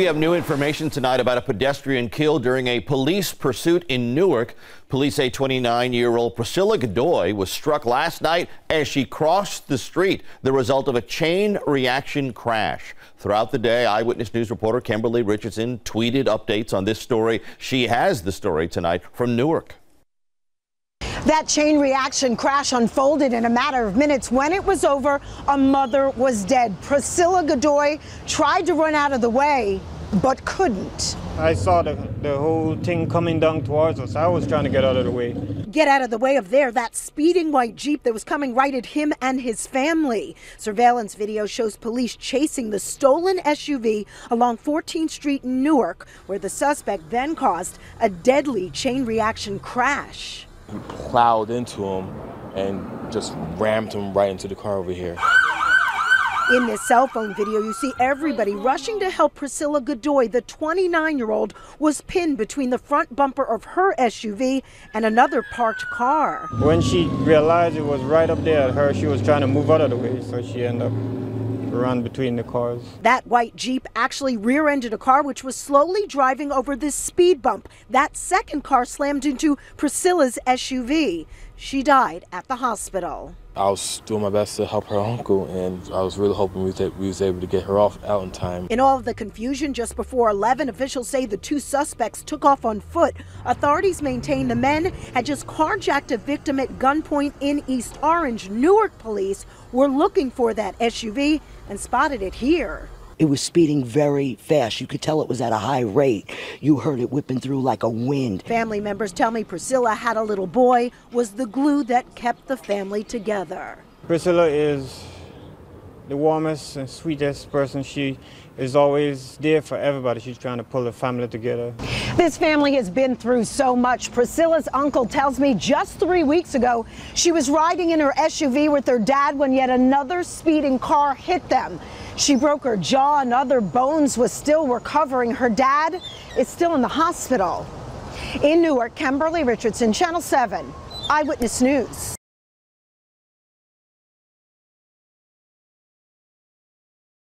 We have new information tonight about a pedestrian killed during a police pursuit in Newark. Police say 29 year old Priscilla Godoy was struck last night as she crossed the street, the result of a chain reaction crash. Throughout the day, Eyewitness News reporter Kimberly Richardson tweeted updates on this story. She has the story tonight from Newark. That chain reaction crash unfolded in a matter of minutes. When it was over, a mother was dead. Priscilla Godoy tried to run out of the way, but couldn't. I saw the, the whole thing coming down towards us. I was trying to get out of the way. Get out of the way of there, that speeding white Jeep that was coming right at him and his family. Surveillance video shows police chasing the stolen SUV along 14th Street in Newark, where the suspect then caused a deadly chain reaction crash. He plowed into him and just rammed him right into the car over here. In this cell phone video, you see everybody rushing to help Priscilla Godoy. The 29 year old was pinned between the front bumper of her SUV and another parked car. When she realized it was right up there at her, she was trying to move out of the way, so she ended up run between the cars. That white Jeep actually rear ended a car which was slowly driving over this speed bump. That second car slammed into Priscilla's SUV. She died at the hospital. I was doing my best to help her uncle, and I was really hoping we, we was able to get her off out in time. In all of the confusion, just before 11, officials say the two suspects took off on foot. Authorities maintain the men had just carjacked a victim at gunpoint in East Orange. Newark police were looking for that SUV and spotted it here. It was speeding very fast. You could tell it was at a high rate. You heard it whipping through like a wind. Family members tell me Priscilla had a little boy, was the glue that kept the family together. Priscilla is the warmest and sweetest person. She is always there for everybody. She's trying to pull the family together. This family has been through so much. Priscilla's uncle tells me just three weeks ago she was riding in her SUV with her dad when yet another speeding car hit them. She broke her jaw and other bones was still recovering. Her dad is still in the hospital. In Newark, Kimberly Richardson, Channel 7, Eyewitness News.